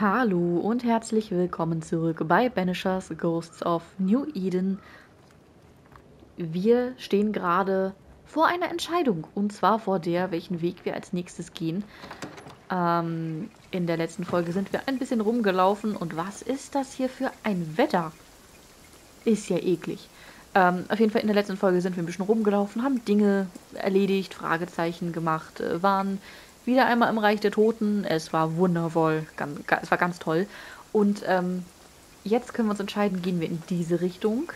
Hallo und herzlich willkommen zurück bei Banishers Ghosts of New Eden. Wir stehen gerade vor einer Entscheidung und zwar vor der, welchen Weg wir als nächstes gehen. Ähm, in der letzten Folge sind wir ein bisschen rumgelaufen und was ist das hier für ein Wetter? Ist ja eklig. Ähm, auf jeden Fall in der letzten Folge sind wir ein bisschen rumgelaufen, haben Dinge erledigt, Fragezeichen gemacht, äh, waren wieder einmal im Reich der Toten. Es war wundervoll, ganz, es war ganz toll. Und ähm, jetzt können wir uns entscheiden, gehen wir in diese Richtung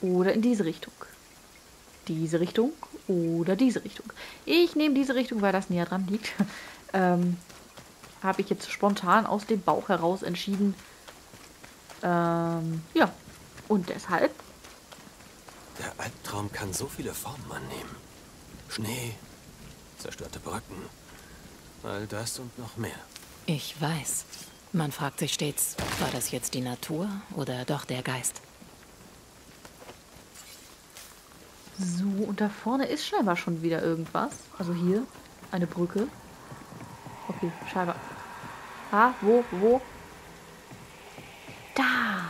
oder in diese Richtung. Diese Richtung oder diese Richtung. Ich nehme diese Richtung, weil das näher dran liegt. ähm, Habe ich jetzt spontan aus dem Bauch heraus entschieden. Ähm, ja, und deshalb. Der Albtraum kann so viele Formen annehmen. Schnee, zerstörte Brücken, all das und noch mehr. Ich weiß. Man fragt sich stets, war das jetzt die Natur oder doch der Geist? So, und da vorne ist scheinbar schon wieder irgendwas. Also hier, eine Brücke. Okay, scheinbar. Ah, wo, wo? Da!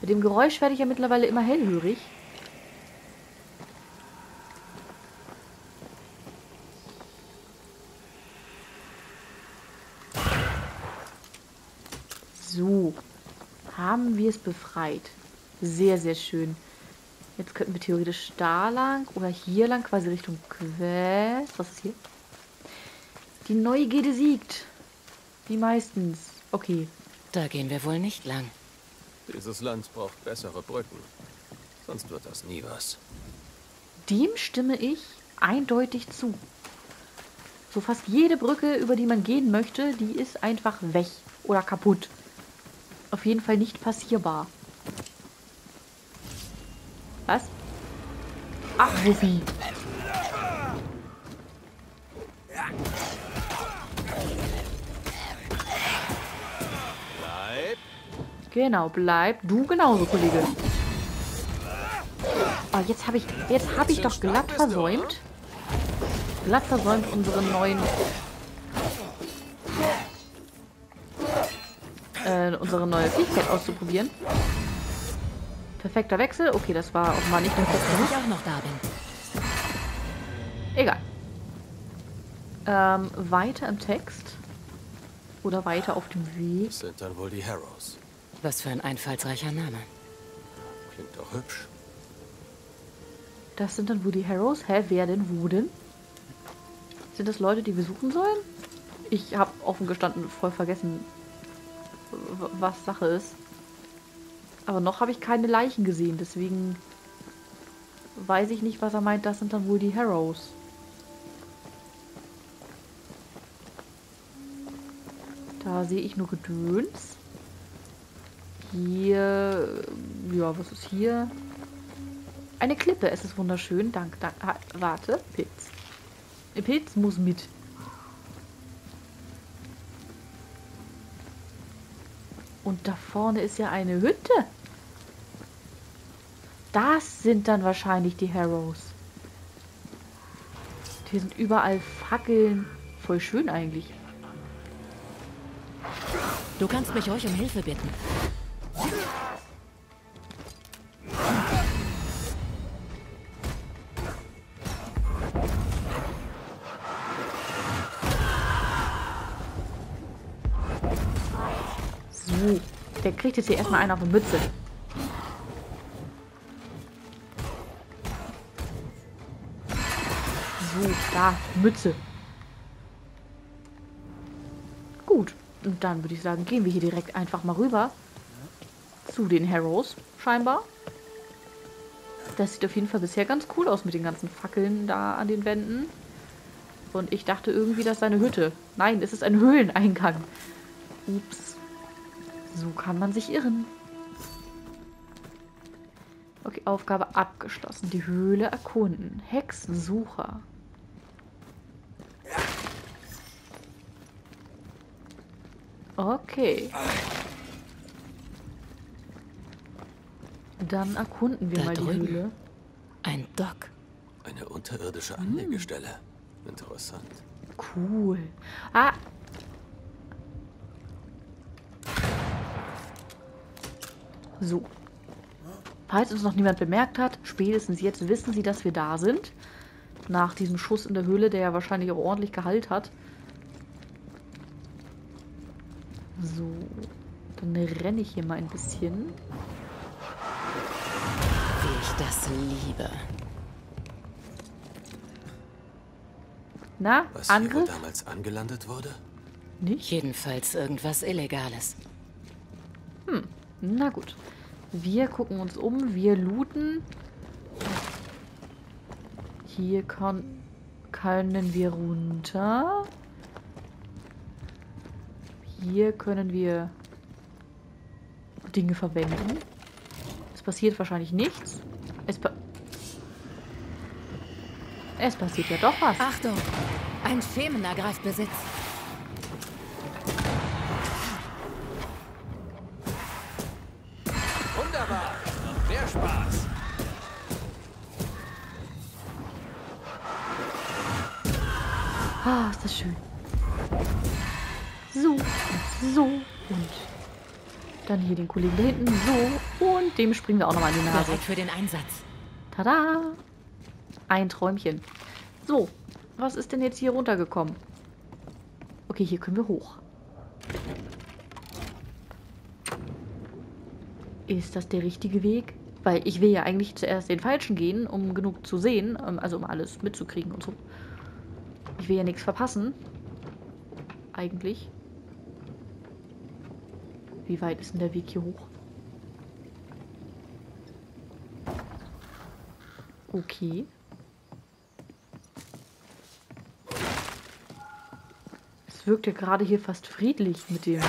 Mit dem Geräusch werde ich ja mittlerweile immer hellhörig. So, haben wir es befreit. Sehr, sehr schön. Jetzt könnten wir theoretisch da lang oder hier lang, quasi Richtung Quest. Was ist hier? Die Neugierde siegt. Wie meistens. Okay. Da gehen wir wohl nicht lang. Dieses Land braucht bessere Brücken. Sonst wird das nie was. Dem stimme ich eindeutig zu. So fast jede Brücke, über die man gehen möchte, die ist einfach weg oder kaputt. Auf jeden Fall nicht passierbar. Was? Ach, Wuffi. Bleib. Genau, bleib du genauso, Kollege. Oh, jetzt habe ich, jetzt habe ich doch glatt versäumt. Glatt versäumt unseren neuen, äh, unsere neue Fähigkeit auszuprobieren. Perfekter Wechsel. Okay, das war offenbar nicht der Dass Wechsel. ich auch noch da bin. Egal. Ähm, weiter im Text. Oder weiter auf dem Weg. Das sind dann wohl die Harrows. Was für ein einfallsreicher Name. Klingt doch hübsch. Das sind dann Woody Harrows. Hä, wer denn? Wo denn? Sind das Leute, die wir suchen sollen? Ich habe offen gestanden voll vergessen, was Sache ist. Aber noch habe ich keine Leichen gesehen, deswegen weiß ich nicht, was er meint. Das sind dann wohl die Harrows. Da sehe ich nur Gedöns. Hier, ja, was ist hier? Eine Klippe, es ist wunderschön. Dank, dank. Ah, warte, Pilz. Der Pilz muss mit. Und da vorne ist ja eine Hütte. Das sind dann wahrscheinlich die Harrows. Hier sind überall Fackeln. Voll schön eigentlich. Du kannst mich ruhig um Hilfe bitten. Kriegt jetzt hier erstmal einen auf die Mütze. So, da, Mütze. Gut, und dann würde ich sagen, gehen wir hier direkt einfach mal rüber zu den Harrows, scheinbar. Das sieht auf jeden Fall bisher ganz cool aus mit den ganzen Fackeln da an den Wänden. Und ich dachte irgendwie, das sei eine Hütte. Nein, es ist ein Höhleneingang. Ups. So kann man sich irren. Okay, Aufgabe abgeschlossen. Die Höhle erkunden. Hexensucher. Okay. Dann erkunden wir Da mal die drüben. Höhle. Ein Dock. Eine unterirdische Anlegestelle. Interessant. Cool. Ah, So. Falls uns noch niemand bemerkt hat, spätestens jetzt wissen sie, dass wir da sind. Nach diesem Schuss in der Höhle, der ja wahrscheinlich auch ordentlich Gehalt hat. So. Dann renne ich hier mal ein bisschen. Wie ich das liebe. Na, Was hier Angriff? damals angelandet wurde? Nicht? Jedenfalls irgendwas Illegales. Na gut. Wir gucken uns um, wir looten. Hier kann, können wir runter. Hier können wir Dinge verwenden. Es passiert wahrscheinlich nichts. Es, pa es passiert ja doch was. Achtung! Ein Schemen ergreift Besitz. Dann hier den Kollegen da hinten. So, und dem springen wir auch nochmal in die Nase. Bereit für den Einsatz. Tada! Ein Träumchen. So, was ist denn jetzt hier runtergekommen? Okay, hier können wir hoch. Ist das der richtige Weg? Weil ich will ja eigentlich zuerst den falschen gehen, um genug zu sehen, ähm, also um alles mitzukriegen und so. Ich will ja nichts verpassen. Eigentlich. Wie weit ist denn der Weg hier hoch? Okay. Es wirkt ja gerade hier fast friedlich mit den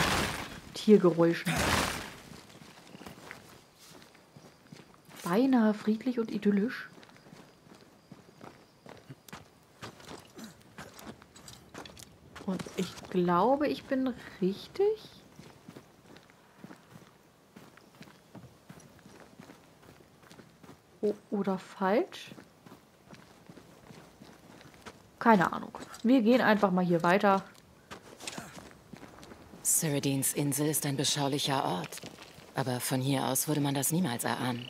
Tiergeräuschen. Beinahe friedlich und idyllisch. Und ich glaube, ich bin richtig. Oder falsch? Keine Ahnung. Wir gehen einfach mal hier weiter. Cyrodiens Insel ist ein beschaulicher Ort. Aber von hier aus würde man das niemals erahnen.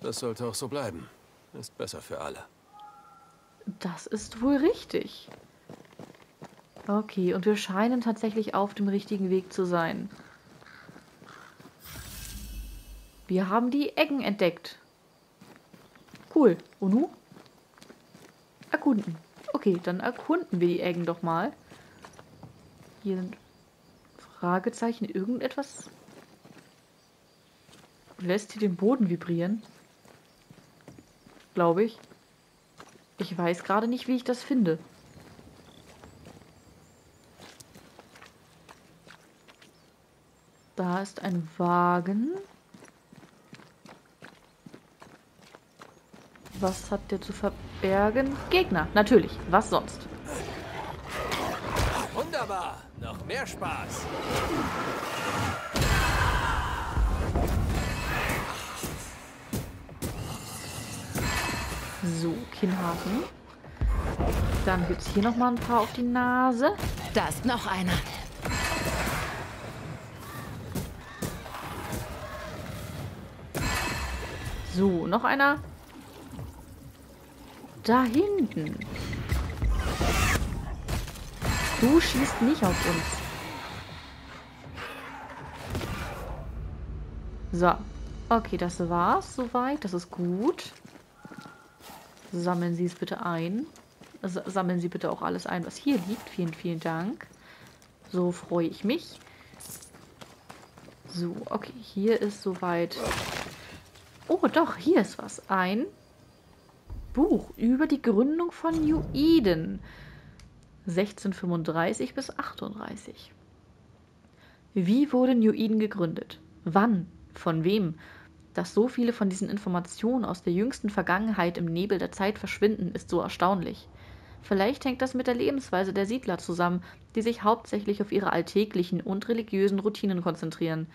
Das sollte auch so bleiben. Ist besser für alle. Das ist wohl richtig. Okay, und wir scheinen tatsächlich auf dem richtigen Weg zu sein. Wir haben die Eggen entdeckt. Cool. Und nu? Erkunden. Okay, dann erkunden wir die Eggen doch mal. Hier sind Fragezeichen. Irgendetwas lässt hier den Boden vibrieren. Glaube ich. Ich weiß gerade nicht, wie ich das finde. Da ist ein Wagen. Was hat der zu verbergen? Gegner, natürlich. Was sonst? Wunderbar! Noch mehr Spaß! So, Kinnhaken. Dann gibt es hier nochmal ein paar auf die Nase. Da ist noch einer. So, noch einer. Da hinten. Du schießt nicht auf uns. So. Okay, das war's soweit. Das ist gut. Sammeln Sie es bitte ein. Sammeln Sie bitte auch alles ein, was hier liegt. Vielen, vielen Dank. So freue ich mich. So, okay, hier ist soweit. Oh, doch, hier ist was. Ein Buch über die Gründung von New Eden. 1635 bis 38. Wie wurde New Eden gegründet? Wann? Von wem? Dass so viele von diesen Informationen aus der jüngsten Vergangenheit im Nebel der Zeit verschwinden, ist so erstaunlich. Vielleicht hängt das mit der Lebensweise der Siedler zusammen, die sich hauptsächlich auf ihre alltäglichen und religiösen Routinen konzentrieren.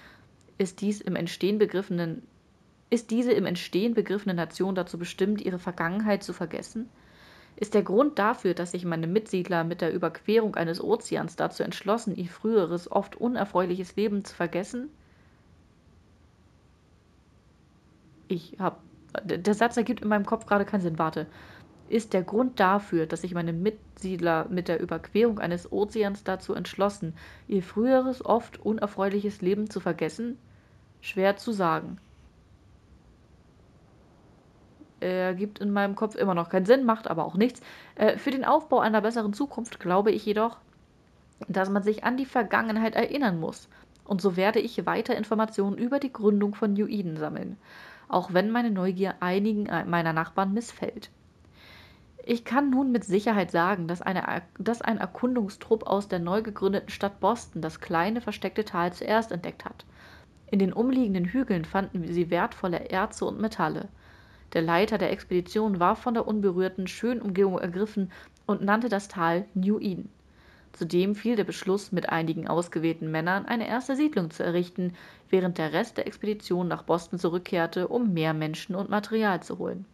Ist dies im Entstehen begriffenen ist diese im Entstehen begriffene Nation dazu bestimmt, ihre Vergangenheit zu vergessen? Ist der Grund dafür, dass sich meine Mitsiedler mit der Überquerung eines Ozeans dazu entschlossen, ihr früheres, oft unerfreuliches Leben zu vergessen? Ich habe. Der Satz ergibt in meinem Kopf gerade keinen Sinn. Warte. Ist der Grund dafür, dass sich meine Mitsiedler mit der Überquerung eines Ozeans dazu entschlossen, ihr früheres, oft unerfreuliches Leben zu vergessen? Schwer zu sagen. Er gibt in meinem Kopf immer noch keinen Sinn, macht aber auch nichts. Äh, für den Aufbau einer besseren Zukunft glaube ich jedoch, dass man sich an die Vergangenheit erinnern muss. Und so werde ich weiter Informationen über die Gründung von New Eden sammeln, auch wenn meine Neugier einigen meiner Nachbarn missfällt. Ich kann nun mit Sicherheit sagen, dass, eine, dass ein Erkundungstrupp aus der neu gegründeten Stadt Boston das kleine versteckte Tal zuerst entdeckt hat. In den umliegenden Hügeln fanden sie wertvolle Erze und Metalle. Der Leiter der Expedition war von der unberührten, schönen Umgebung ergriffen und nannte das Tal New Eden. Zudem fiel der Beschluss, mit einigen ausgewählten Männern eine erste Siedlung zu errichten, während der Rest der Expedition nach Boston zurückkehrte, um mehr Menschen und Material zu holen.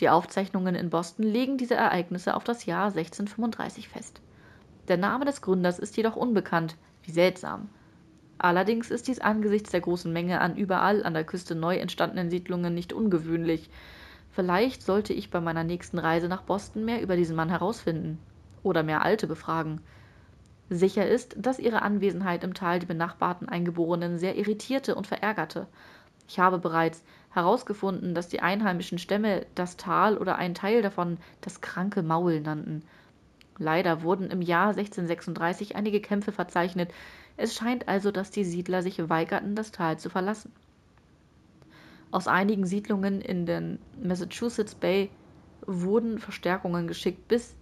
Die Aufzeichnungen in Boston legen diese Ereignisse auf das Jahr 1635 fest. Der Name des Gründers ist jedoch unbekannt, wie seltsam. Allerdings ist dies angesichts der großen Menge an überall an der Küste neu entstandenen Siedlungen nicht ungewöhnlich. Vielleicht sollte ich bei meiner nächsten Reise nach Boston mehr über diesen Mann herausfinden oder mehr Alte befragen. Sicher ist, dass ihre Anwesenheit im Tal die benachbarten Eingeborenen sehr irritierte und verärgerte. Ich habe bereits herausgefunden, dass die einheimischen Stämme das Tal oder einen Teil davon das kranke Maul nannten. Leider wurden im Jahr 1636 einige Kämpfe verzeichnet. Es scheint also, dass die Siedler sich weigerten, das Tal zu verlassen. Aus einigen Siedlungen in den Massachusetts Bay wurden Verstärkungen geschickt, bis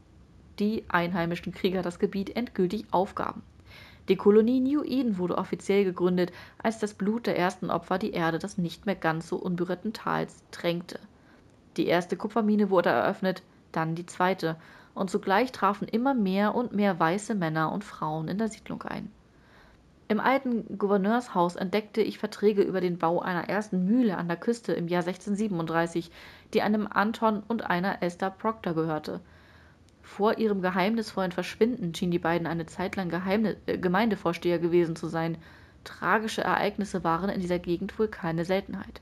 die einheimischen Krieger das Gebiet endgültig aufgaben. Die Kolonie New Eden wurde offiziell gegründet, als das Blut der ersten Opfer die Erde des nicht mehr ganz so unberührten Tals tränkte. Die erste Kupfermine wurde eröffnet, dann die zweite, und zugleich trafen immer mehr und mehr weiße Männer und Frauen in der Siedlung ein. Im alten Gouverneurshaus entdeckte ich Verträge über den Bau einer ersten Mühle an der Küste im Jahr 1637, die einem Anton und einer Esther Proctor gehörte. Vor ihrem geheimnisvollen Verschwinden schienen die beiden eine Zeit lang Geheimne äh, Gemeindevorsteher gewesen zu sein. Tragische Ereignisse waren in dieser Gegend wohl keine Seltenheit.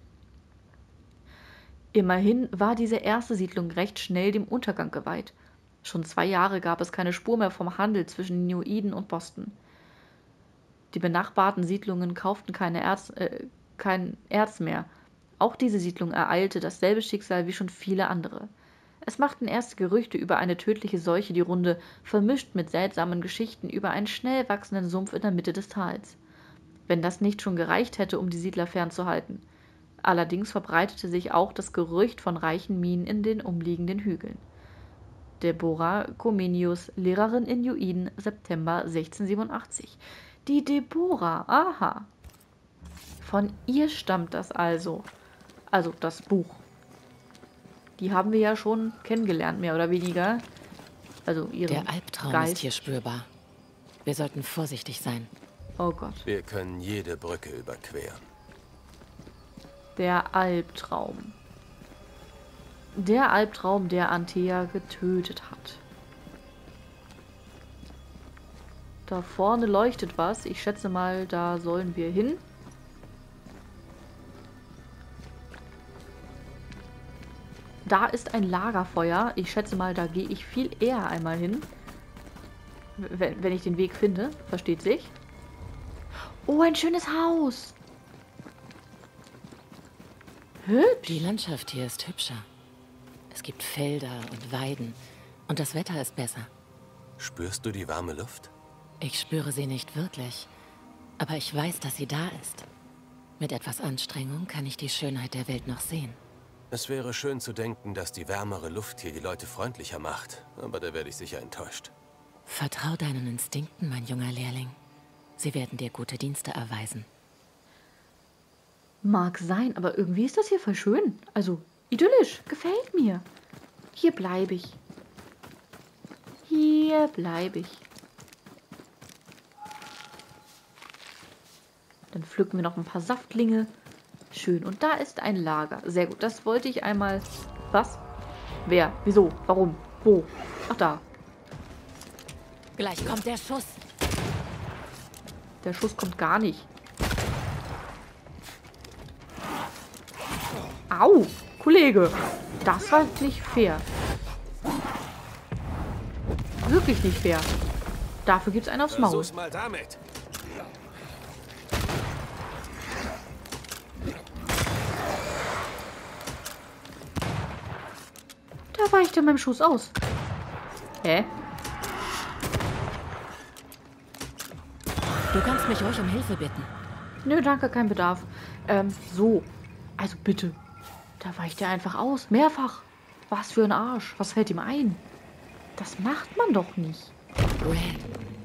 Immerhin war diese erste Siedlung recht schnell dem Untergang geweiht. Schon zwei Jahre gab es keine Spur mehr vom Handel zwischen New Eden und Boston. Die benachbarten Siedlungen kauften keine Erz, äh, kein Erz mehr. Auch diese Siedlung ereilte dasselbe Schicksal wie schon viele andere. Es machten erste Gerüchte über eine tödliche Seuche die Runde, vermischt mit seltsamen Geschichten über einen schnell wachsenden Sumpf in der Mitte des Tals. Wenn das nicht schon gereicht hätte, um die Siedler fernzuhalten. Allerdings verbreitete sich auch das Gerücht von reichen Minen in den umliegenden Hügeln. Deborah Comenius, Lehrerin in Juiden, September 1687. Die Deborah, aha. Von ihr stammt das also. Also das Buch die haben wir ja schon kennengelernt, mehr oder weniger. Also ihren Der Albtraum Geist. ist hier spürbar. Wir sollten vorsichtig sein. Oh Gott. Wir können jede Brücke überqueren. Der Albtraum. Der Albtraum, der Antea getötet hat. Da vorne leuchtet was. Ich schätze mal, da sollen wir hin. Da ist ein Lagerfeuer. Ich schätze mal, da gehe ich viel eher einmal hin. Wenn, wenn ich den Weg finde. Versteht sich. Oh, ein schönes Haus. Hübsch. Die Landschaft hier ist hübscher. Es gibt Felder und Weiden. Und das Wetter ist besser. Spürst du die warme Luft? Ich spüre sie nicht wirklich. Aber ich weiß, dass sie da ist. Mit etwas Anstrengung kann ich die Schönheit der Welt noch sehen. Es wäre schön zu denken, dass die wärmere Luft hier die Leute freundlicher macht, aber da werde ich sicher enttäuscht. Vertrau deinen Instinkten, mein junger Lehrling. Sie werden dir gute Dienste erweisen. Mag sein, aber irgendwie ist das hier voll schön. Also idyllisch, gefällt mir. Hier bleibe ich. Hier bleibe ich. Dann pflücken wir noch ein paar Saftlinge. Schön. Und da ist ein Lager. Sehr gut. Das wollte ich einmal... Was? Wer? Wieso? Warum? Wo? Ach, da. Gleich kommt der Schuss. Der Schuss kommt gar nicht. Au, Kollege. Das war nicht fair. Wirklich nicht fair. Dafür gibt's einen aufs Maul. Versuch's mal damit. Da weicht er meinem Schuss aus. Hä? Du kannst mich ruhig um Hilfe bitten. Nö, danke, kein Bedarf. Ähm, so. Also bitte. Da weicht er einfach aus. Mehrfach. Was für ein Arsch. Was fällt ihm ein? Das macht man doch nicht. Red,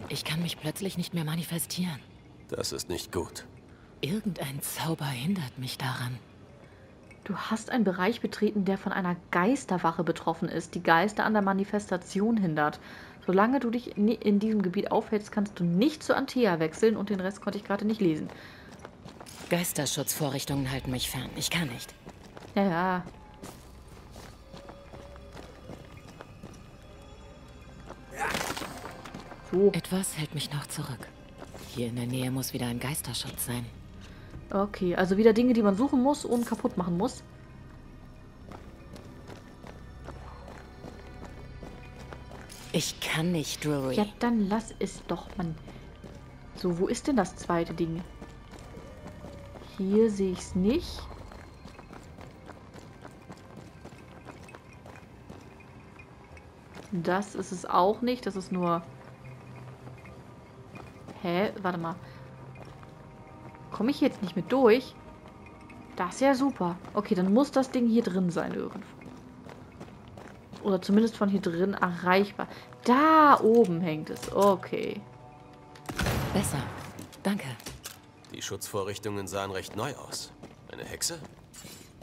ich kann mich plötzlich nicht mehr manifestieren. Das ist nicht gut. Irgendein Zauber hindert mich daran. Du hast einen Bereich betreten, der von einer Geisterwache betroffen ist, die Geister an der Manifestation hindert. Solange du dich in diesem Gebiet aufhältst, kannst du nicht zu Antea wechseln und den Rest konnte ich gerade nicht lesen. Geisterschutzvorrichtungen halten mich fern. Ich kann nicht. Ja, ja. So, Etwas hält mich noch zurück. Hier in der Nähe muss wieder ein Geisterschutz sein. Okay. Also wieder Dinge, die man suchen muss und kaputt machen muss. Ich kann nicht, Drury. Ja, dann lass es doch, Mann. So, wo ist denn das zweite Ding? Hier sehe ich es nicht. Das ist es auch nicht. Das ist nur... Hä? Warte mal. Komme ich jetzt nicht mit durch? Das ist ja super. Okay, dann muss das Ding hier drin sein irgendwo. Oder zumindest von hier drin erreichbar. Da oben hängt es. Okay. Besser. Danke. Die Schutzvorrichtungen sahen recht neu aus. Eine Hexe?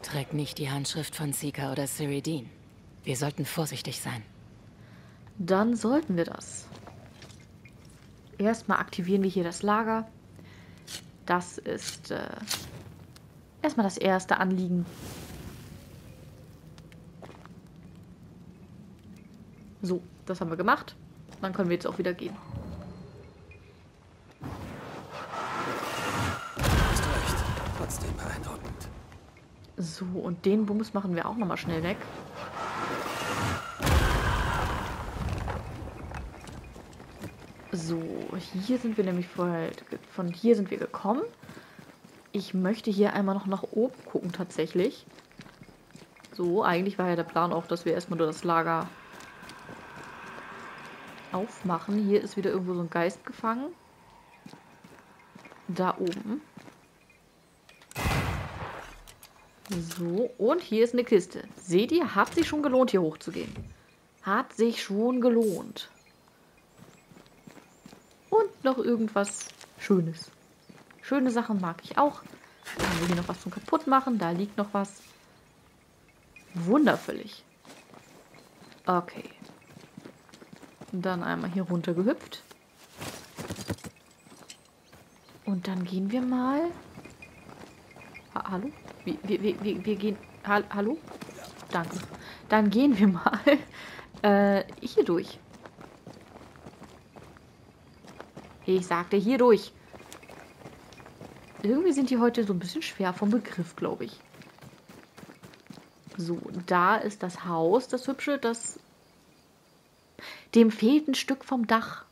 Trägt nicht die Handschrift von Sika oder Cyril Wir sollten vorsichtig sein. Dann sollten wir das. Erstmal aktivieren wir hier das Lager. Das ist äh, erstmal das erste Anliegen. So, das haben wir gemacht. Dann können wir jetzt auch wieder gehen. Hast recht. Trotzdem beeindruckend. So, und den Bums machen wir auch nochmal schnell weg. So, hier sind wir nämlich vorher, von hier sind wir gekommen. Ich möchte hier einmal noch nach oben gucken tatsächlich. So, eigentlich war ja der Plan auch, dass wir erstmal nur das Lager aufmachen. Hier ist wieder irgendwo so ein Geist gefangen. Da oben. So, und hier ist eine Kiste. Seht ihr, hat sich schon gelohnt, hier hochzugehen. Hat sich schon gelohnt. Und noch irgendwas Schönes. Schöne Sachen mag ich auch. Dann wir hier noch was zum kaputt machen. Da liegt noch was. Wundervöllig. Okay. Dann einmal hier runter gehüpft. Und dann gehen wir mal. Ha hallo? Wir, wir, wir, wir, wir gehen. Ha hallo? Danke. Dann gehen wir mal äh, hier durch. Ich sagte hier durch. Irgendwie sind die heute so ein bisschen schwer vom Begriff, glaube ich. So, da ist das Haus, das hübsche, das. Dem fehlt ein Stück vom Dach.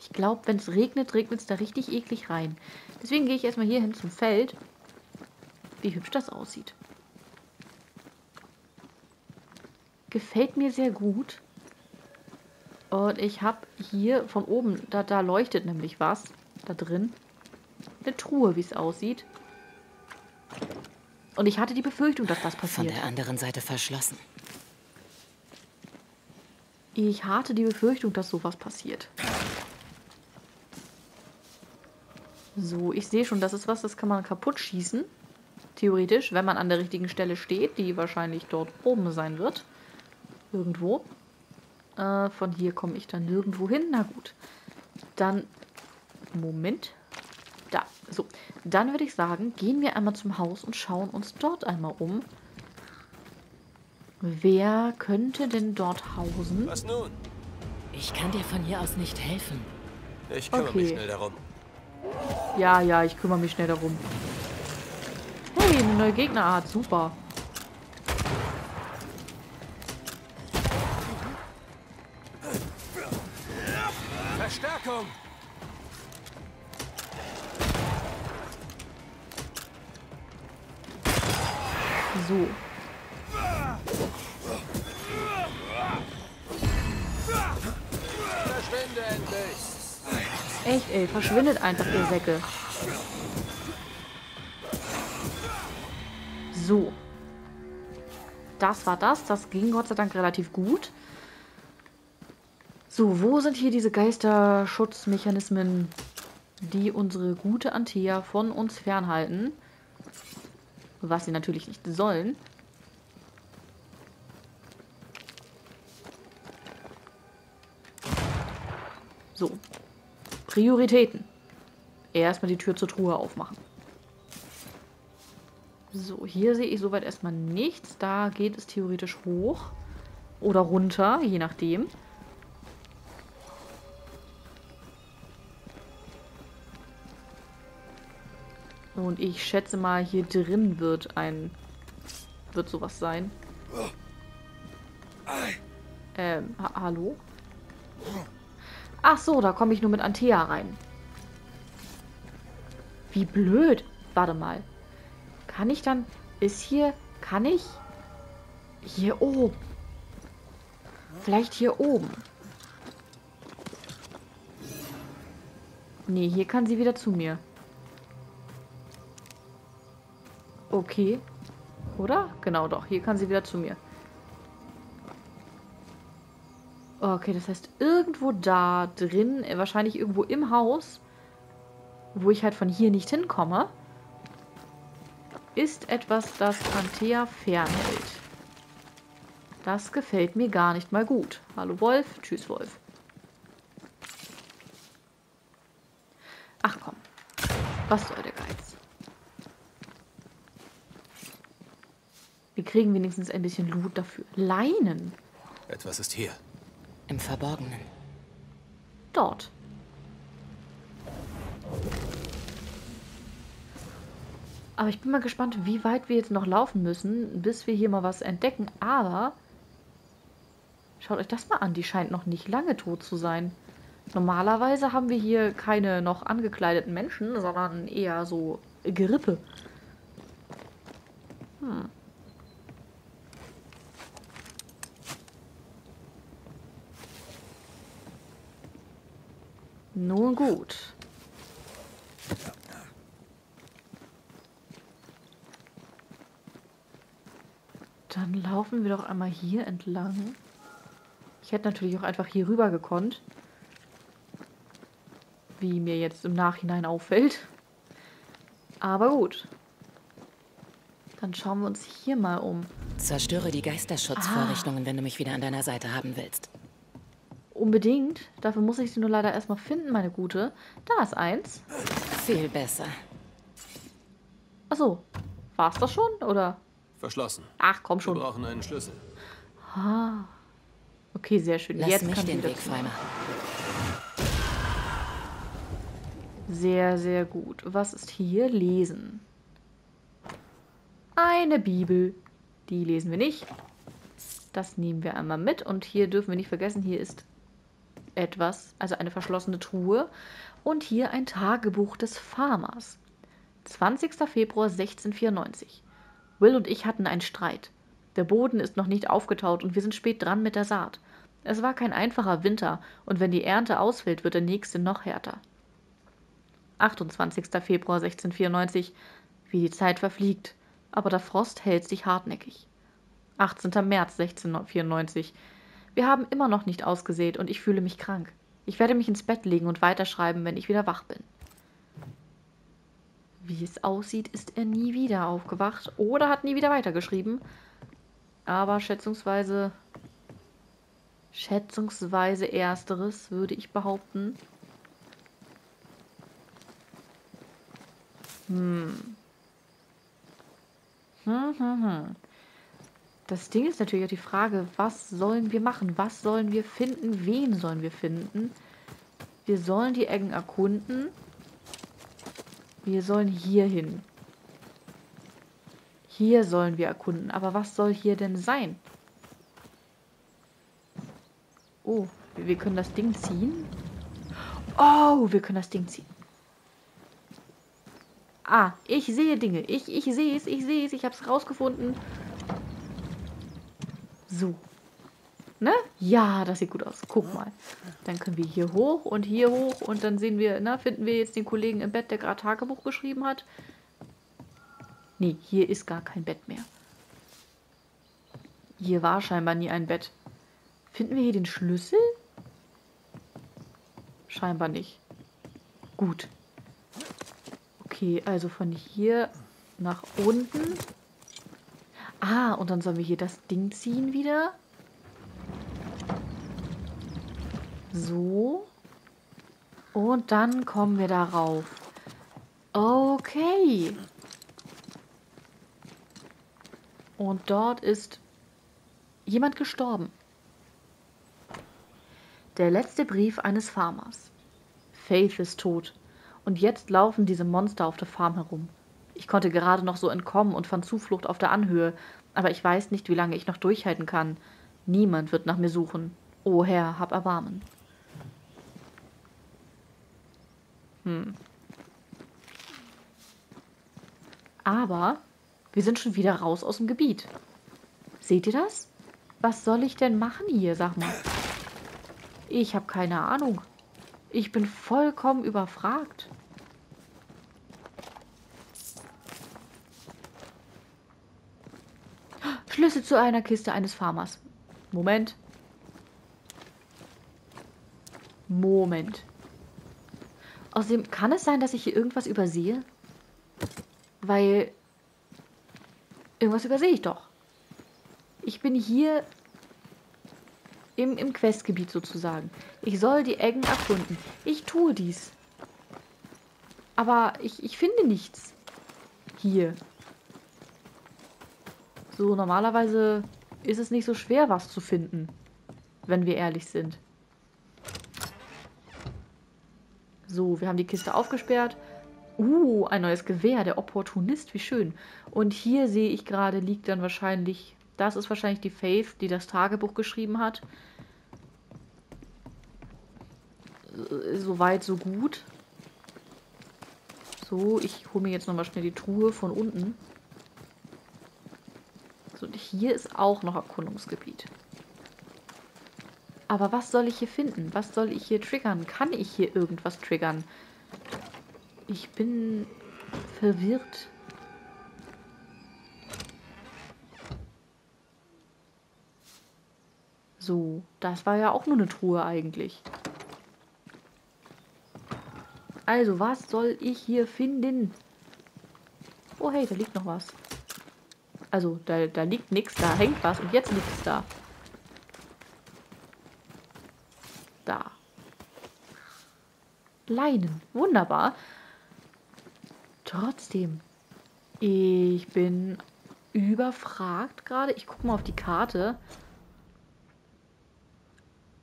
Ich glaube, wenn es regnet, regnet es da richtig eklig rein. Deswegen gehe ich erstmal hier hin zum Feld. Wie hübsch das aussieht. Gefällt mir sehr gut. Und ich habe hier von oben, da, da leuchtet nämlich was. Da drin. Eine Truhe, wie es aussieht. Und ich hatte die Befürchtung, dass das Von passiert. der anderen Seite verschlossen. Ich hatte die Befürchtung, dass sowas passiert. So, ich sehe schon, das ist was, das kann man kaputt schießen. Theoretisch, wenn man an der richtigen Stelle steht, die wahrscheinlich dort oben sein wird. Irgendwo. Äh, von hier komme ich dann nirgendwo hin. Na gut. Dann. Moment. Da. So. Dann würde ich sagen, gehen wir einmal zum Haus und schauen uns dort einmal um. Wer könnte denn dort hausen? Was nun? Ich kann dir von hier aus nicht helfen. Ich kümmere mich Okay. schnell darum. Ja, ja, ich kümmere mich schnell darum. Hey, eine neue Gegnerart, super. Verstärkung! So. Verschwinde endlich! Echt, ey, verschwindet einfach, ihr Säcke. So. Das war das. Das ging Gott sei Dank relativ gut. So, wo sind hier diese Geisterschutzmechanismen, die unsere gute Antea von uns fernhalten? Was sie natürlich nicht sollen. So. Prioritäten. Erstmal die Tür zur Truhe aufmachen. So, hier sehe ich soweit erstmal nichts. Da geht es theoretisch hoch. Oder runter, je nachdem. Und ich schätze mal, hier drin wird ein... Wird sowas sein. Ähm, ha hallo? Ach so, da komme ich nur mit Antea rein. Wie blöd. Warte mal. Kann ich dann... Ist hier... Kann ich... Hier oben. Vielleicht hier oben. Nee, hier kann sie wieder zu mir. Okay. Oder? Genau, doch. Hier kann sie wieder zu mir. Okay, das heißt, irgendwo da drin, äh, wahrscheinlich irgendwo im Haus, wo ich halt von hier nicht hinkomme, ist etwas, das Panthea fernhält. Das gefällt mir gar nicht mal gut. Hallo Wolf. Tschüss Wolf. Ach komm. Was soll der Geiz? Wir kriegen wenigstens ein bisschen Loot dafür. Leinen. Etwas ist hier. Im Verborgenen. Dort. Aber ich bin mal gespannt, wie weit wir jetzt noch laufen müssen, bis wir hier mal was entdecken. Aber schaut euch das mal an. Die scheint noch nicht lange tot zu sein. Normalerweise haben wir hier keine noch angekleideten Menschen, sondern eher so Gerippe. Hm. Nun gut. Dann laufen wir doch einmal hier entlang. Ich hätte natürlich auch einfach hier rüber gekonnt. Wie mir jetzt im Nachhinein auffällt. Aber gut. Dann schauen wir uns hier mal um. Zerstöre die Geisterschutzvorrichtungen, Ah. wenn du mich wieder an deiner Seite haben willst. Unbedingt. Dafür muss ich sie nur leider erstmal finden, meine Gute. Da ist eins. Viel besser. Achso. War's das schon? Oder? Verschlossen. Ach, komm Wir schon. brauchen einen Schlüssel. Ah. Okay, sehr schön. Lass Jetzt mich kann den Weg freimachen. Sehr, sehr gut. Was ist hier? Lesen. Eine Bibel. Die lesen wir nicht. Das nehmen wir einmal mit. Und hier dürfen wir nicht vergessen, hier ist etwas, also eine verschlossene Truhe. Und hier ein Tagebuch des Farmers. 20. Februar 1694. Will und ich hatten einen Streit. Der Boden ist noch nicht aufgetaut und wir sind spät dran mit der Saat. Es war kein einfacher Winter und wenn die Ernte ausfällt, wird der nächste noch härter. 28. Februar 1694. Wie die Zeit verfliegt, aber der Frost hält sich hartnäckig. 18. März 1694. Wir haben immer noch nicht ausgesät und ich fühle mich krank. Ich werde mich ins Bett legen und weiterschreiben, wenn ich wieder wach bin. Wie es aussieht, ist er nie wieder aufgewacht oder hat nie wieder weitergeschrieben. Aber schätzungsweise. Schätzungsweise ersteres, würde ich behaupten. Hm. Hm, hm, hm. Das Ding ist natürlich auch die Frage, was sollen wir machen? Was sollen wir finden? Wen sollen wir finden? Wir sollen die Eggen erkunden. Wir sollen hier hin. Hier sollen wir erkunden. Aber was soll hier denn sein? Oh, wir können das Ding ziehen. Oh, wir können das Ding ziehen. Ah, ich sehe Dinge. Ich, ich sehe es, ich sehe es. Ich habe es rausgefunden. So. Ne? Ja, das sieht gut aus. Guck mal. Dann können wir hier hoch und hier hoch und dann sehen wir, na, finden wir jetzt den Kollegen im Bett, der gerade Tagebuch geschrieben hat. Nee, hier ist gar kein Bett mehr. Hier war scheinbar nie ein Bett. Finden wir hier den Schlüssel? Scheinbar nicht. Gut. Okay, also von hier nach unten. Ah, und dann sollen wir hier das Ding ziehen wieder. So. Und dann kommen wir darauf. Okay. Und dort ist jemand gestorben. Der letzte Brief eines Farmers. Faith ist tot. Und jetzt laufen diese Monster auf der Farm herum. Ich konnte gerade noch so entkommen und fand Zuflucht auf der Anhöhe, aber ich weiß nicht, wie lange ich noch durchhalten kann. Niemand wird nach mir suchen. O Herr, hab Erbarmen. Hm. Aber wir sind schon wieder raus aus dem Gebiet. Seht ihr das? Was soll ich denn machen hier, sag mal? Ich habe keine Ahnung. Ich bin vollkommen überfragt. Schlüssel zu einer Kiste eines Farmers. Moment. Moment. Außerdem kann es sein, dass ich hier irgendwas übersehe? Weil irgendwas übersehe ich doch. Ich bin hier im, im Questgebiet sozusagen. Ich soll die Eggen erkunden. Ich tue dies. Aber ich, ich finde nichts. Hier. So, normalerweise ist es nicht so schwer, was zu finden. Wenn wir ehrlich sind. So, wir haben die Kiste aufgesperrt. Uh, ein neues Gewehr, der Opportunist, wie schön. Und hier sehe ich gerade, liegt dann wahrscheinlich, das ist wahrscheinlich die Faith, die das Tagebuch geschrieben hat. Soweit, so gut. So, ich hole mir jetzt nochmal schnell die Truhe von unten. So, und hier ist auch noch Erkundungsgebiet. Aber was soll ich hier finden? Was soll ich hier triggern? Kann ich hier irgendwas triggern? Ich bin verwirrt. So, das war ja auch nur eine Truhe eigentlich. Also, was soll ich hier finden? Oh, hey, da liegt noch was. Also, da, da liegt nichts, da hängt was und jetzt liegt es da. Da. Leinen. Wunderbar. Trotzdem. Ich bin überfragt gerade. Ich gucke mal auf die Karte.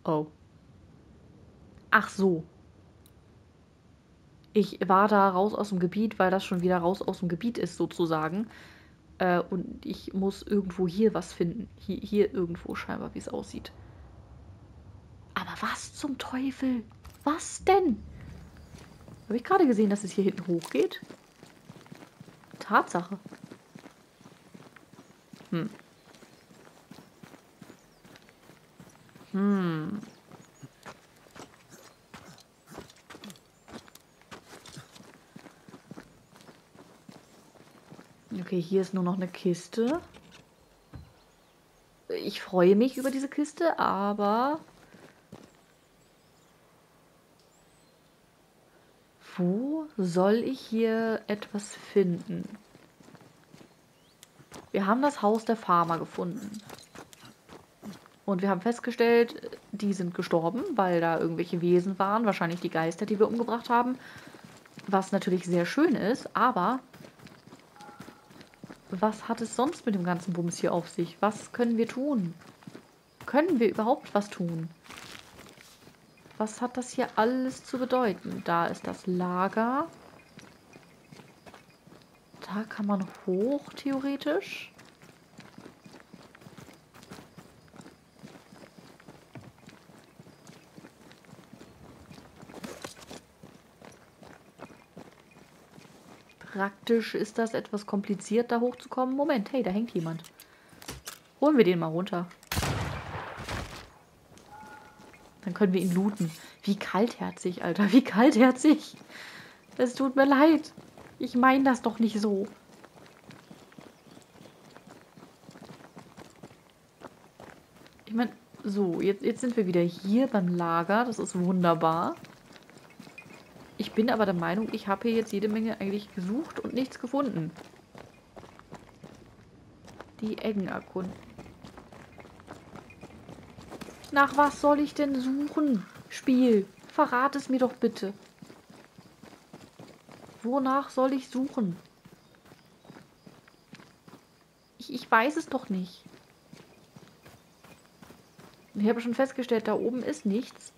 Oh. Ach so ich war da raus aus dem Gebiet, weil das schon wieder raus aus dem Gebiet ist, sozusagen. Äh, und ich muss irgendwo hier was finden. Hier, hier irgendwo scheinbar, wie es aussieht. Aber was zum Teufel? Was denn? Habe ich gerade gesehen, dass es hier hinten hochgeht? Tatsache. Okay, hier ist nur noch eine Kiste. Ich freue mich über diese Kiste, aber... Wo soll ich hier etwas finden? Wir haben das Haus der Farmer gefunden. Und wir haben festgestellt, die sind gestorben, weil da irgendwelche Wesen waren. Wahrscheinlich die Geister, die wir umgebracht haben. Was natürlich sehr schön ist, aber was hat es sonst mit dem ganzen Bums hier auf sich? Was können wir tun? Können wir überhaupt was tun? Was hat das hier alles zu bedeuten? Da ist das Lager. Da kann man hoch, theoretisch. Praktisch ist das etwas kompliziert, da hochzukommen. Moment, hey, da hängt jemand. Holen wir den mal runter. Dann können wir ihn looten. Wie kaltherzig, Alter. Wie kaltherzig. Es tut mir leid. Ich meine das doch nicht so. Ich meine, so, jetzt, jetzt sind wir wieder hier beim Lager. Das ist wunderbar. Ich bin aber der Meinung, ich habe hier jetzt jede Menge eigentlich gesucht und nichts gefunden. Die Eggen erkunden. Nach was soll ich denn suchen? Spiel, verrat es mir doch bitte. Wonach soll ich suchen? Ich, ich weiß es doch nicht. Ich habe schon festgestellt, da oben ist nichts.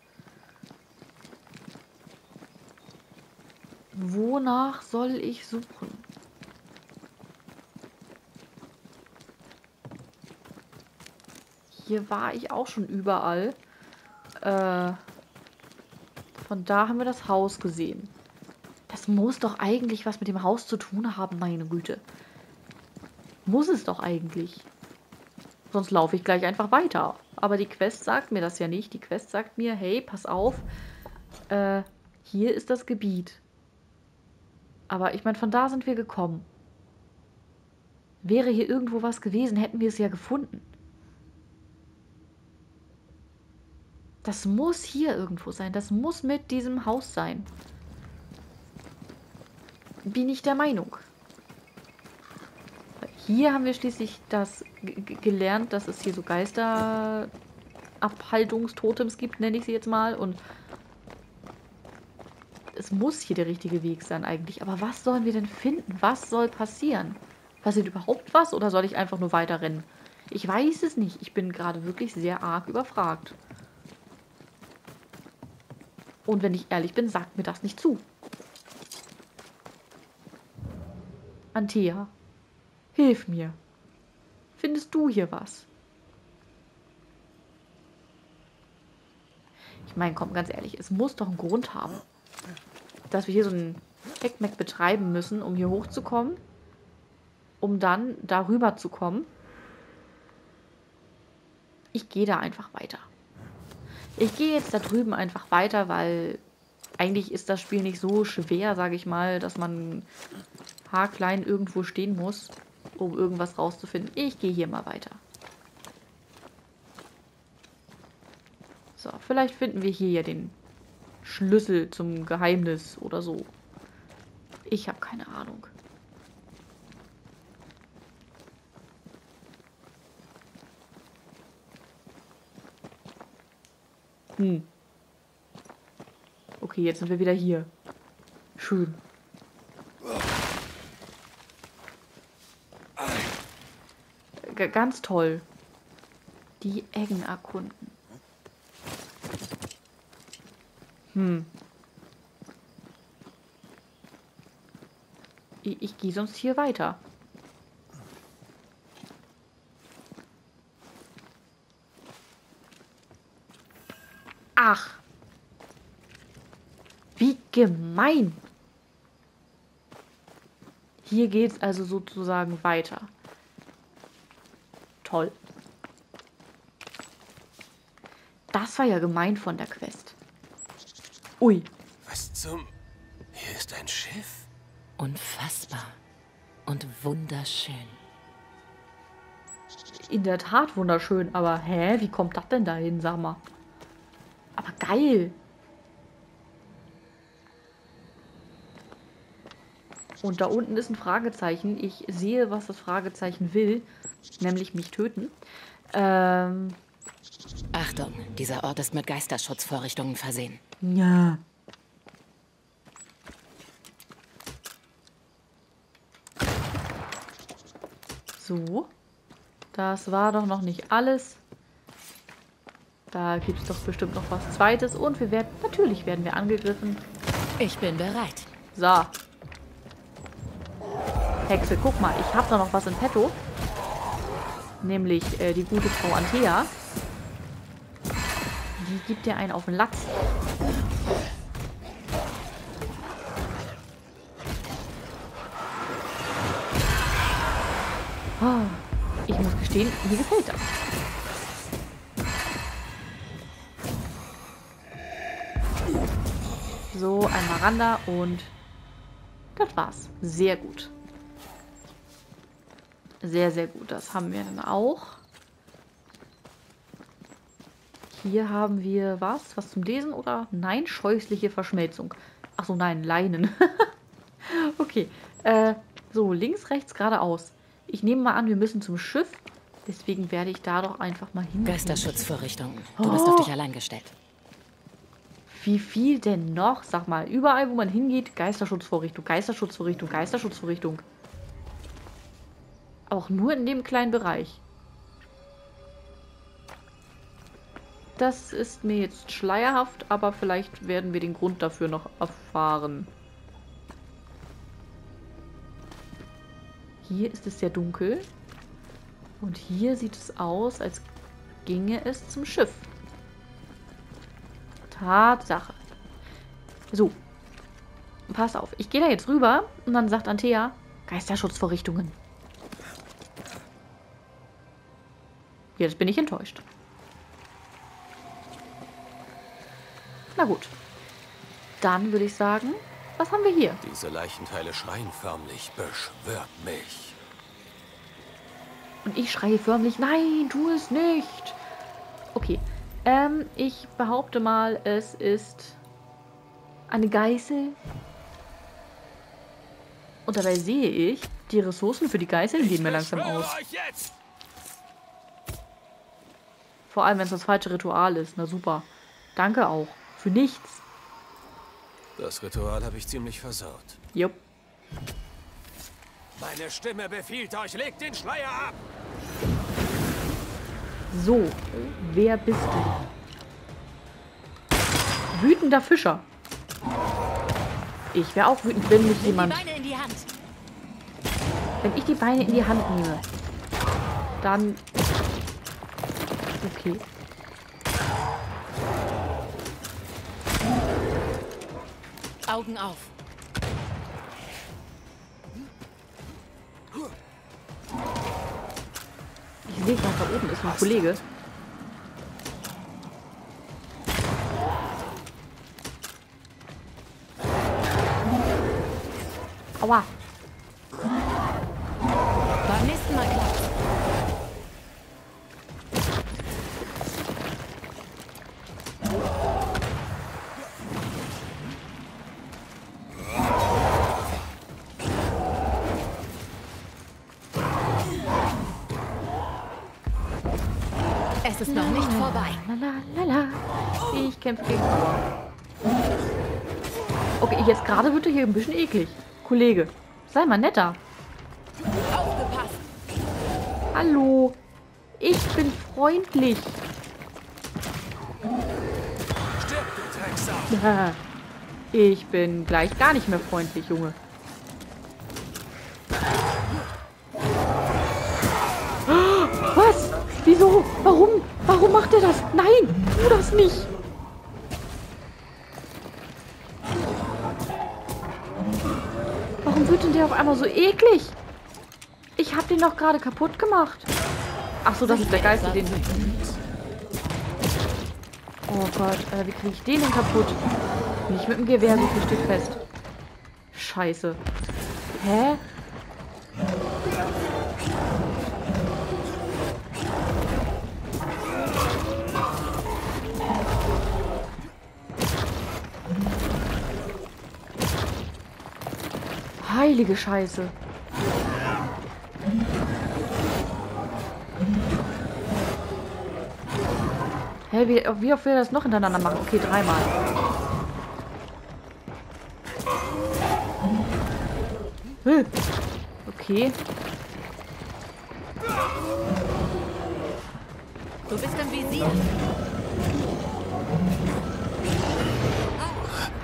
Wonach soll ich suchen? Hier war ich auch schon überall. Äh, von da haben wir das Haus gesehen. Das muss doch eigentlich was mit dem Haus zu tun haben, meine Güte. Muss es doch eigentlich. Sonst laufe ich gleich einfach weiter. Aber die Quest sagt mir das ja nicht. Die Quest sagt mir, hey, pass auf. Äh, hier ist das Gebiet. Aber ich meine, von da sind wir gekommen. Wäre hier irgendwo was gewesen, hätten wir es ja gefunden. Das muss hier irgendwo sein. Das muss mit diesem Haus sein. Bin ich der Meinung. Hier haben wir schließlich das gelernt, dass es hier so Geisterabhaltungstotems gibt, nenne ich sie jetzt mal. Und es muss hier der richtige Weg sein eigentlich. Aber was sollen wir denn finden? Was soll passieren? Passiert überhaupt was oder soll ich einfach nur weiter rennen? Ich weiß es nicht. Ich bin gerade wirklich sehr arg überfragt. Und wenn ich ehrlich bin, sagt mir das nicht zu. Antea, hilf mir. Findest du hier was? Ich meine, komm, ganz ehrlich, es muss doch einen Grund haben dass wir hier so ein Heckmeck betreiben müssen, um hier hochzukommen, um dann darüber zu kommen. Ich gehe da einfach weiter. Ich gehe jetzt da drüben einfach weiter, weil eigentlich ist das Spiel nicht so schwer, sage ich mal, dass man haarklein irgendwo stehen muss, um irgendwas rauszufinden. Ich gehe hier mal weiter. So, vielleicht finden wir hier ja den Schlüssel zum Geheimnis oder so. Ich habe keine Ahnung. Hm. Okay, jetzt sind wir wieder hier. Schön. G ganz toll. Die Eggen erkunden. Hm. Ich, ich gehe sonst hier weiter. Ach. Wie gemein. Hier geht es also sozusagen weiter. Toll. Das war ja gemein von der Quest. Ui. Was zum... Hier ist ein Schiff? Unfassbar. Und wunderschön. In der Tat wunderschön, aber hä, wie kommt das denn dahin, sag mal? Aber geil. Und da unten ist ein Fragezeichen. Ich sehe, was das Fragezeichen will, nämlich mich töten. Ähm, Achtung, dieser Ort ist mit Geisterschutzvorrichtungen versehen. Ja. So. Das war doch noch nicht alles. Da gibt es doch bestimmt noch was Zweites. Und wir werden, natürlich werden wir angegriffen. Ich bin bereit. So. Hexe, guck mal, ich habe da noch was in petto. Nämlich äh, die gute Frau Antea. Die gibt dir einen auf den Latz. Oh, ich muss gestehen, mir gefällt das. So, einmal ran da und das war's. Sehr gut. Sehr, sehr gut. Das haben wir dann auch. Hier haben wir was? Was zum Lesen oder? Nein, scheußliche Verschmelzung. Achso, nein, Leinen. okay. Äh, so, links, rechts, geradeaus. Ich nehme mal an, wir müssen zum Schiff. Deswegen werde ich da doch einfach mal hin. Geisterschutzvorrichtungen. Du bist auf dich allein gestellt. Wie viel denn noch? Sag mal, überall, wo man hingeht, Geisterschutzvorrichtung, Geisterschutzvorrichtung, Geisterschutzvorrichtung. Auch nur in dem kleinen Bereich. Das ist mir jetzt schleierhaft, aber vielleicht werden wir den Grund dafür noch erfahren. Hier ist es sehr dunkel. Und hier sieht es aus, als ginge es zum Schiff. Tatsache. So. Pass auf. Ich gehe da jetzt rüber und dann sagt Antea, Geisterschutzvorrichtungen. Jetzt bin ich enttäuscht. Na gut. Dann würde ich sagen, was haben wir hier? Diese Leichenteile schreien förmlich, beschwört mich. Und ich schreie förmlich, nein, tu es nicht. Okay. Ähm, ich behaupte mal, es ist eine Geißel. Und dabei sehe ich, die Ressourcen für die Geißeln gehen mir langsam aus. Vor allem, wenn es das falsche Ritual ist. Na super. Danke auch. Für nichts. Das Ritual habe ich ziemlich versaut. Jupp. Meine Stimme befiehlt euch, legt den Schleier ab! So, wer bist du? Wütender Fischer. Ich wäre auch wütend, wenn mich jemand... Wenn ich die Beine in die Hand nehme, dann... Okay. Augen auf. Ich sehe gerade, da oben ist ein Kollege. Aua. Kämpfe gegen. Okay, jetzt gerade wird er hier ein bisschen eklig. Kollege, sei mal netter. Aufgepasst. Hallo. Ich bin freundlich. Ich bin gleich gar nicht mehr freundlich, Junge. Was? Wieso? Warum? Warum macht er das? Nein, tu das nicht. Der auf einmal so eklig? Ich hab den doch gerade kaputt gemacht. Ach so, das ist der Geist, den... Oh Gott, äh, wie kriege ich den denn kaputt? Nicht mit dem Gewehr, so viel steht fest. Scheiße. Hä? Heilige Scheiße. Hä, wie, wie oft will er das noch hintereinander machen? Okay, dreimal. Hm. Okay. Du bist im Visier.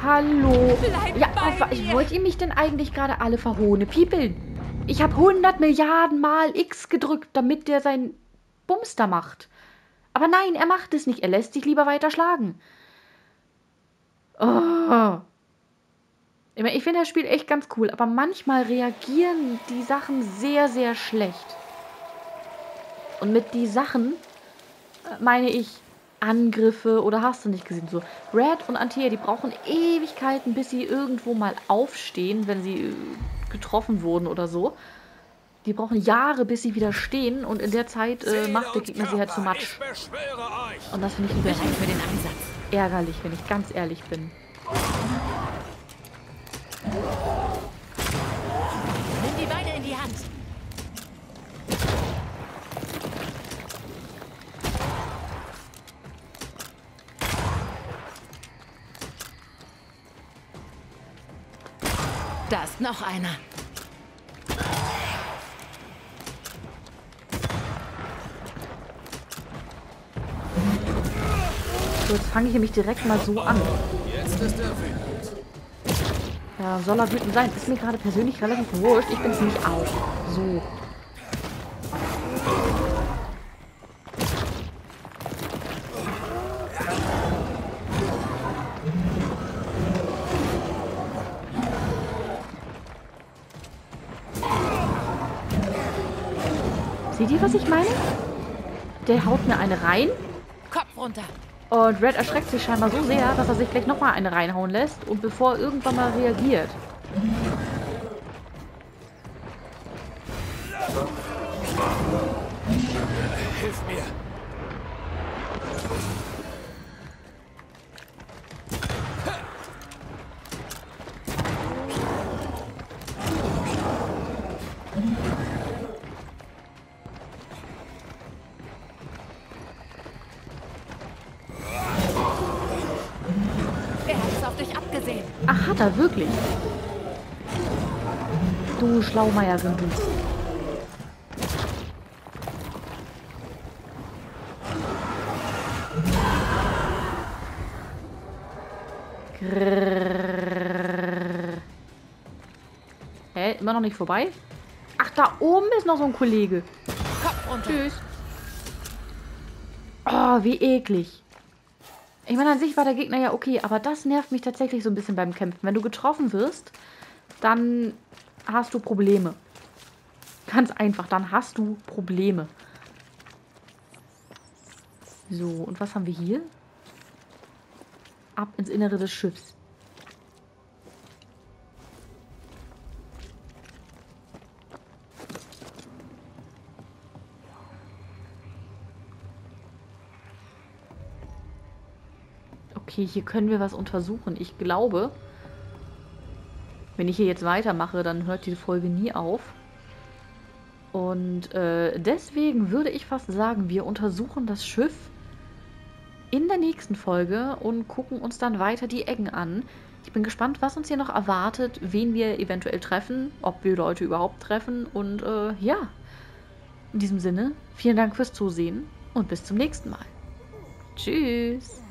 Hallo. Bleib ja, mir. wollt ihr mich denn eigentlich gerade alle verhohne piepeln? Ich habe 100 Milliarden Mal X gedrückt, damit der sein Bumster macht. Aber nein, er macht es nicht. Er lässt sich lieber weiter schlagen. Oh. Ich finde das Spiel echt ganz cool, aber manchmal reagieren die Sachen sehr, sehr schlecht. Und mit die Sachen äh, meine ich Angriffe oder hast du nicht gesehen? So, Red und Antea, die brauchen Ewigkeiten, bis sie irgendwo mal aufstehen, wenn sie äh, getroffen wurden oder so. Die brauchen Jahre, bis sie wieder stehen und in der Zeit äh, macht der Gegner sie halt zu Matsch. Und das finde ich ein bisschen für den Einsatz. ärgerlich, wenn ich ganz ehrlich bin. Da ist noch einer. So, jetzt fange ich nämlich direkt mal so an. Jetzt ist wütend. Ja, soll er wütend sein? Ist mir gerade persönlich relativ wurscht. Ich bin es nämlich auch. So. Was ich meine? Der haut mir eine rein Kopf runter. und Red erschreckt sich scheinbar so sehr, dass er sich gleich nochmal eine reinhauen lässt und bevor er irgendwann mal reagiert. Er wirklich? Du Schlaumeierin, du. Grrrr. Hä? Immer noch nicht vorbei? Ach, da oben ist noch so ein Kollege. Tschüss. Oh, wie eklig. Ich meine, an sich war der Gegner ja okay, aber das nervt mich tatsächlich so ein bisschen beim Kämpfen. Wenn du getroffen wirst, dann hast du Probleme. Ganz einfach, dann hast du Probleme. So, und was haben wir hier? Ab ins Innere des Schiffs. Okay, hier können wir was untersuchen. Ich glaube, wenn ich hier jetzt weitermache, dann hört diese Folge nie auf. Und äh, deswegen würde ich fast sagen, wir untersuchen das Schiff in der nächsten Folge und gucken uns dann weiter die Ecken an. Ich bin gespannt, was uns hier noch erwartet, wen wir eventuell treffen, ob wir Leute überhaupt treffen. Und äh, ja, in diesem Sinne, vielen Dank fürs Zusehen und bis zum nächsten Mal. Tschüss.